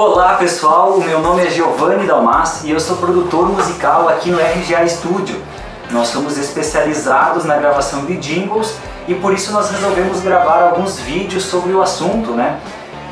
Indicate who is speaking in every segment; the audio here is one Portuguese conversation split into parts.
Speaker 1: Olá pessoal, o meu nome é Giovanni Dalmas e eu sou produtor musical aqui no RGA Studio. Nós somos especializados na gravação de jingles e por isso nós resolvemos gravar alguns vídeos sobre o assunto, né?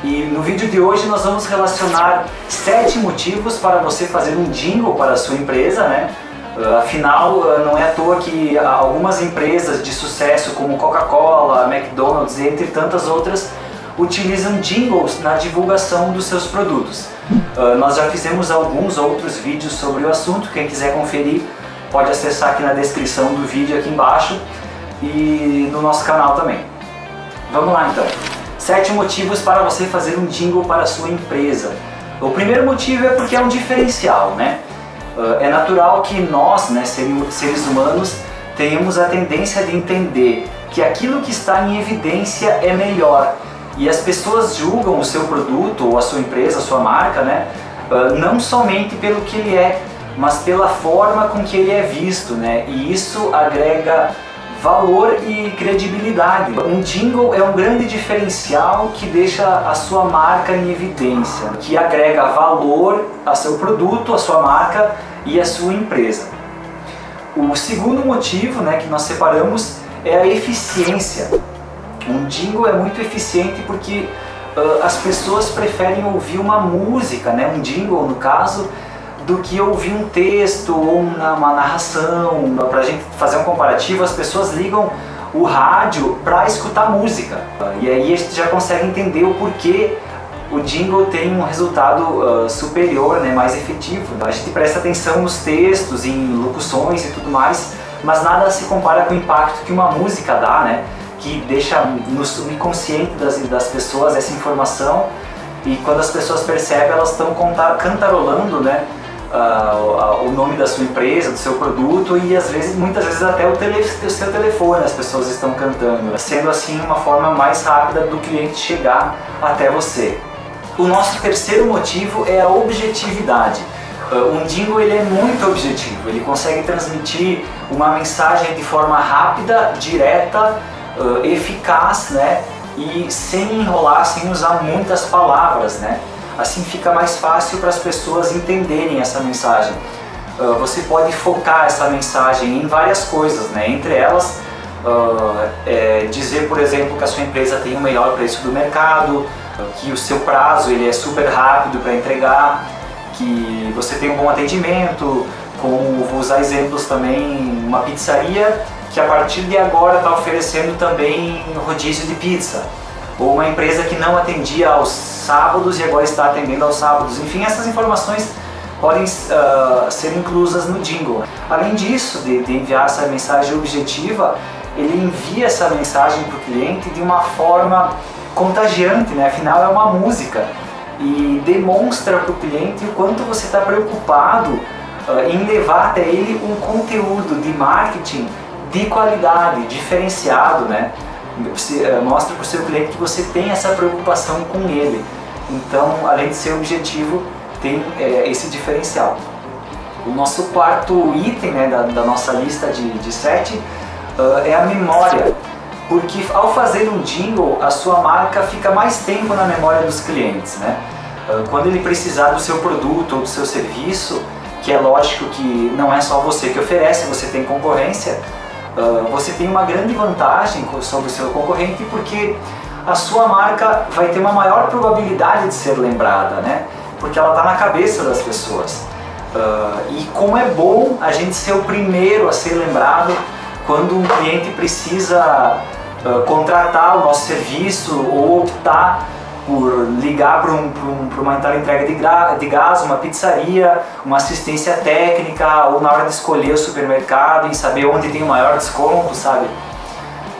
Speaker 1: E no vídeo de hoje nós vamos relacionar sete motivos para você fazer um jingle para a sua empresa, né? Uh, afinal, uh, não é à toa que algumas empresas de sucesso como Coca-Cola, McDonald's, entre tantas outras, utilizam jingles na divulgação dos seus produtos. Uh, nós já fizemos alguns outros vídeos sobre o assunto, quem quiser conferir pode acessar aqui na descrição do vídeo aqui embaixo e no nosso canal também. Vamos lá então. Sete motivos para você fazer um jingle para a sua empresa. O primeiro motivo é porque é um diferencial, né? Uh, é natural que nós, né, seres humanos, tenhamos a tendência de entender que aquilo que está em evidência é melhor e as pessoas julgam o seu produto ou a sua empresa, a sua marca, né? Uh, não somente pelo que ele é, mas pela forma com que ele é visto, né? E isso agrega valor e credibilidade. Um jingle é um grande diferencial que deixa a sua marca em evidência, que agrega valor a seu produto, a sua marca e a sua empresa. O segundo motivo né, que nós separamos é a eficiência. Um jingle é muito eficiente porque uh, as pessoas preferem ouvir uma música, né, um jingle no caso, do que ouvir um texto ou uma, narração. Para a gente fazer um comparativo, as pessoas ligam o rádio para escutar música. E aí a gente já consegue entender o porquê o jingle tem um resultado uh, superior, né, mais efetivo. A gente presta atenção nos textos, em locuções e tudo mais, mas nada se compara com o impacto que uma música dá, né? Que deixa no subconsciente das, das pessoas essa informação e quando as pessoas percebem elas estão cantarolando né, uh, o nome da sua empresa, do seu produto e às vezes, muitas vezes até o, tele, o seu telefone as pessoas estão cantando, sendo assim uma forma mais rápida do cliente chegar até você. O nosso terceiro motivo é a objetividade. Uh, um jingle ele é muito objetivo, ele consegue transmitir uma mensagem de forma rápida, direta uh, eficaz, né? E sem enrolar, sem usar muitas palavras, né? Assim fica mais fácil para as pessoas entenderem essa mensagem. Uh, você pode focar essa mensagem em várias coisas, né? Entre elas, uh, é, dizer, por exemplo, que a sua empresa tem o melhor preço do mercado, que o seu prazo ele é super rápido para entregar, que você tem um bom atendimento, como vou usar exemplos também, uma pizzaria que a partir de agora está oferecendo também rodízio de pizza. Ou uma empresa que não atendia aos sábados e agora está atendendo aos sábados. Enfim, essas informações podem uh, ser inclusas no jingle. Além disso, de, de enviar essa mensagem objetiva, ele envia essa mensagem para o cliente de uma forma contagiante, né? afinal é uma música e demonstra para o cliente o quanto você está preocupado uh, em levar até ele um conteúdo de marketing de qualidade, diferenciado, né? Uh, mostra para o seu cliente que você tem essa preocupação com ele. Então, além de ser objetivo, tem é, esse diferencial. O nosso quarto item né, da, da nossa lista de, de sete uh, é a memória, porque ao fazer um jingle, a sua marca fica mais tempo na memória dos clientes. Né? Uh, quando ele precisar do seu produto ou do seu serviço, que é lógico que não é só você que oferece, você tem concorrência, uh, você tem uma grande vantagem sobre o seu concorrente porque a sua marca vai ter uma maior probabilidade de ser lembrada, né? Porque ela está na cabeça das pessoas. Uh, e como é bom a gente ser o primeiro a ser lembrado quando um cliente precisa uh, contratar o nosso serviço ou optar por ligar para um, um, uma entrega de, de gás, uma pizzaria, uma assistência técnica ou na hora de escolher o supermercado e saber onde tem o maior desconto, sabe?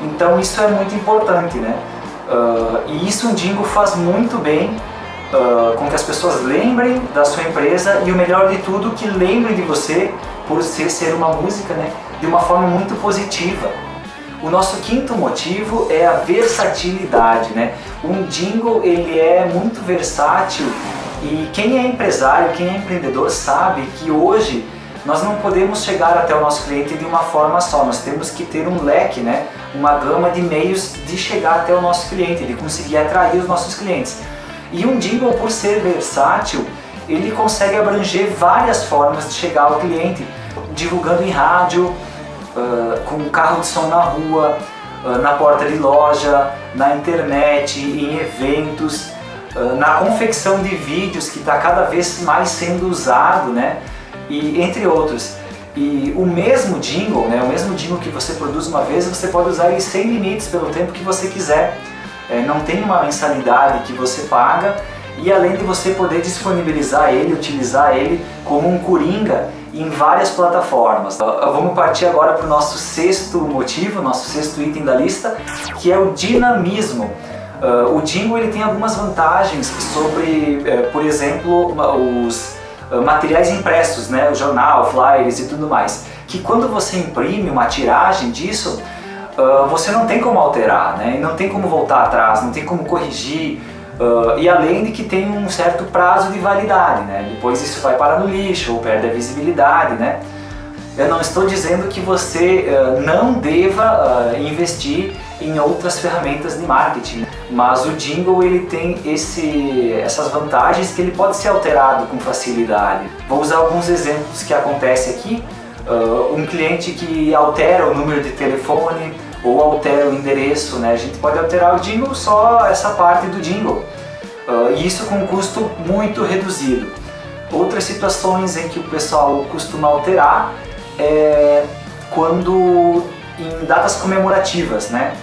Speaker 1: Então isso é muito importante, né? Uh, e isso um Dingo faz muito bem uh, com que as pessoas lembrem da sua empresa e o melhor de tudo, que lembrem de você por ser, ser uma música, né? De uma forma muito positiva. O nosso quinto motivo é a versatilidade, né? Um jingle ele é muito versátil e quem é empresário, quem é empreendedor sabe que hoje nós não podemos chegar até o nosso cliente de uma forma só, nós temos que ter um leque, né? uma gama de meios de chegar até o nosso cliente, de conseguir atrair os nossos clientes. E um jingle, por ser versátil, ele consegue abranger várias formas de chegar ao cliente, divulgando em rádio, uh, com carro de som na rua, uh, na porta de loja, na internet, em eventos, uh, na confecção de vídeos que está cada vez mais sendo usado, né? E entre outros. E o mesmo jingle, né, o mesmo jingle que você produz uma vez, você pode usar ele sem limites pelo tempo que você quiser. É, não tem uma mensalidade que você paga e além de você poder disponibilizar ele, utilizar ele como um coringa em várias plataformas. Vamos partir agora para o nosso sexto motivo, nosso sexto item da lista, que é o dinamismo. Uh, o jingle ele tem algumas vantagens sobre, uh, por exemplo, os uh, materiais impressos, né, o jornal, flyers e tudo mais, que quando você imprime uma tiragem disso, uh, você não tem como alterar, né, não tem como voltar atrás, não tem como corrigir, Uh, e além de que tem um certo prazo de validade, né? Depois isso vai parar no lixo ou perde a visibilidade, né? Eu não estou dizendo que você uh, não deva uh, investir em outras ferramentas de marketing, mas o jingle ele tem esse, essas vantagens que ele pode ser alterado com facilidade. Vou usar alguns exemplos que acontecem aqui. um cliente que altera o número de telefone, ou altera o endereço, né? A gente pode alterar o jingle só essa parte do jingle, uh, e isso com um custo muito reduzido. Outras situações em que o pessoal costuma alterar é quando em datas comemorativas, né?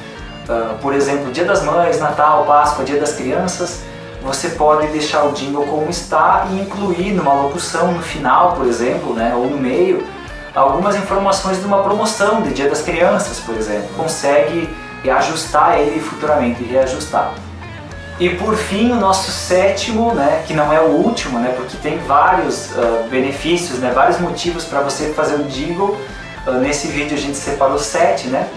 Speaker 1: Uh, por exemplo, Dia das Mães, Natal, Páscoa, Dia das Crianças, você pode deixar o jingle como está e incluir numa locução no final, por exemplo, né, ou no meio, algumas informações de uma promoção de Dia das Crianças, por exemplo. Consegue ajustar ele futuramente, reajustar. E por fim, o nosso sétimo, né, que não é o último, né, porque tem vários uh, benefícios, né, vários motivos para você fazer um jingle. Uh, nesse vídeo a gente separou sete, né?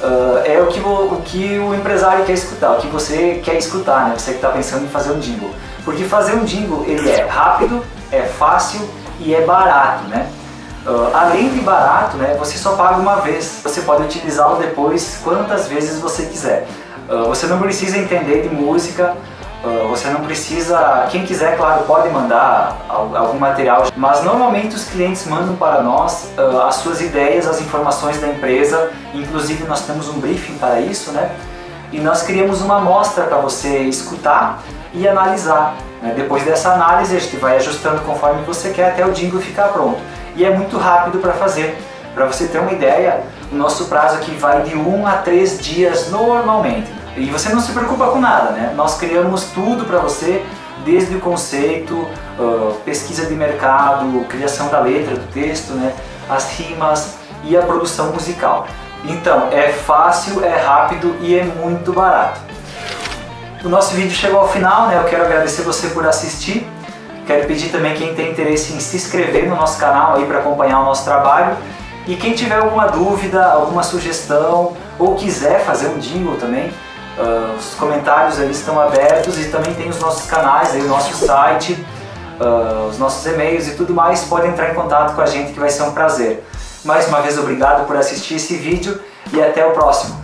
Speaker 1: Uh, é o que, o, o que o empresário quer escutar, o que você quer escutar, né? Você que está pensando em fazer um jingle. Porque fazer um jingle ele é rápido, é fácil e é barato, né? Uh, além de barato, né, você só paga uma vez. Você pode utilizá-lo depois quantas vezes você quiser. Uh, você não precisa entender de música, uh, você não precisa... Quem quiser, claro, pode mandar algum material, mas normalmente os clientes mandam para nós as suas ideias, as informações da empresa, inclusive nós temos um briefing para isso, né? E nós criamos uma amostra para você escutar e analisar. Né? Depois dessa análise, a gente vai ajustando conforme você quer até o jingle ficar pronto e é muito rápido para fazer. Para você ter uma ideia, o nosso prazo aqui vai de 1 a 3 dias normalmente. E você não se preocupa com nada, né? Nós criamos tudo para você, desde o conceito, uh, pesquisa de mercado, criação da letra, do texto, né? as rimas e a produção musical. Então, é fácil, é rápido e é muito barato. O nosso vídeo chegou ao final, né? Eu quero agradecer você por assistir. Quero pedir também quem tem interesse em se inscrever no nosso canal aí para acompanhar o nosso trabalho. E quem tiver alguma dúvida, alguma sugestão ou quiser fazer um jingle também, uh, os comentários ali estão abertos e também tem os nossos canais, aí, o nosso site, uh, os nossos e-mails e tudo mais. Pode entrar em contato com a gente que vai ser um prazer. Mais uma vez obrigado por assistir esse vídeo e até o próximo.